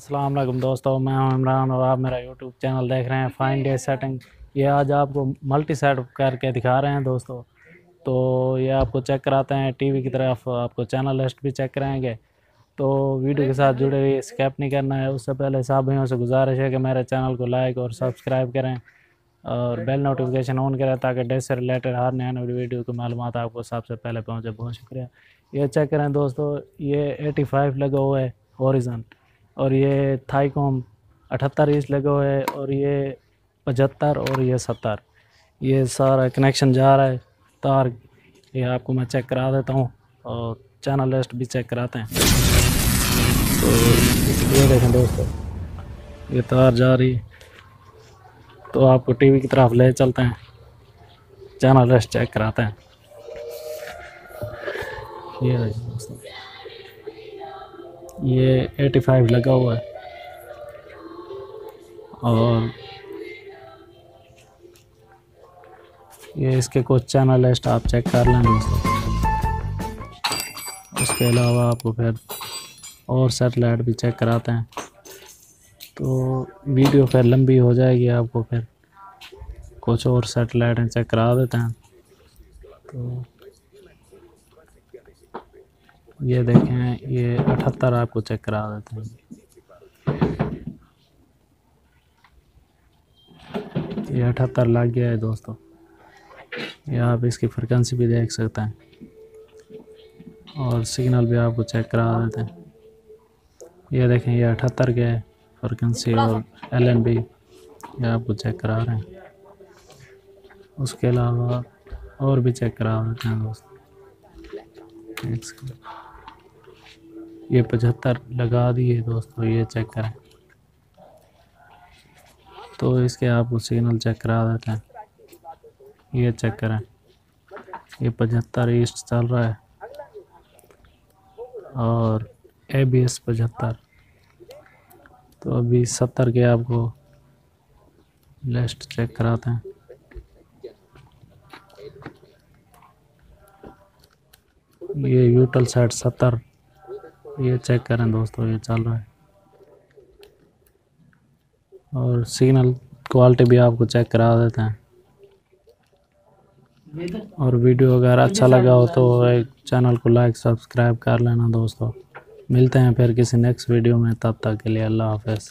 वालेकुम दोस्तों, मैं हूँ इमरान और आप मेरा यूट्यूब चैनल देख रहे हैं फाइन डे सेटिंग ये आज आपको मल्टी सेट करके दिखा रहे हैं दोस्तों। तो ये आपको चेक कराते हैं टीवी की तरफ़ आपको चैनल लिस्ट भी चेक कराएँगे। तो वीडियो के साथ जुड़े हुए स्कैप नहीं करना है। उससे पहले सब भाइयों से गुजारिश है कि मेरे चैनल को लाइक और सब्सक्राइब करें और बेल नोटिफिकेशन ऑन करें ताकि डेट से रिलेटेड हर नया नई वीडियो की मालूम आपको सबसे पहले पहुँचे। बहुत शुक्रिया। ये चेक करें दोस्तों, ये एटी फाइव लगा हुआ है ओरिजन और ये थाईकॉम अठहत्तर इंच लगे हुए है और ये पचहत्तर और ये सत्तर। ये सारा कनेक्शन जा रहा है। तार, ये आपको मैं चेक करा देता हूँ और चैनल लिस्ट भी चेक कराते हैं। तो ये देखें दोस्तों, ये तार जा रही तो आपको टीवी की तरफ़ ले चलते हैं। चैनल लिस्ट चेक कराते हैं। ये दोस्तों। ये 85 लगा हुआ है। और ये इसके कुछ चैनल लिस्ट आप चेक कर लें दोस्तों। उसके अलावा आपको फिर और सेटेलाइट भी चेक कराते हैं। तो वीडियो फिर लंबी हो जाएगी, आपको फिर कुछ और सेटेलाइटें चेक करा देते हैं। तो ये देखें, ये अठहत्तर आपको चेक करा देते हैं। ये अठहत्तर लग गया है दोस्तों। ये आप इसकी फ्रिक्वेंसी भी देख सकते हैं। और सिग्नल भी आपको चेक करा देते हैं। ये देखें, ये अठहत्तर के फ्रिक्वेंसी और एल एन बी ये आपको चेक करा रहे हैं। उसके अलावा और भी चेक करा देते हैं दोस्तों। ये पचहत्तर लगा दिए दोस्तों, ये चेक करें। तो इसके आपको सिग्नल चेक करा देते हैं। ये चेक करें। ये पचहत्तर ईस्ट चल रहा है। और ए बी एस पचहत्तर। तो अभी सत्तर के आपको लिस्ट चेक कराते हैं। ये यूटल साइड सत्तर। ये चेक करें दोस्तों, ये चल रहा है। और सिग्नल क्वालिटी भी आपको चेक करा देते हैं। और वीडियो अगर अच्छा लगा हो तो एक चैनल को लाइक सब्सक्राइब कर लेना दोस्तों। मिलते हैं फिर किसी नेक्स्ट वीडियो में, तब तक के लिए अल्लाह हाफिज़।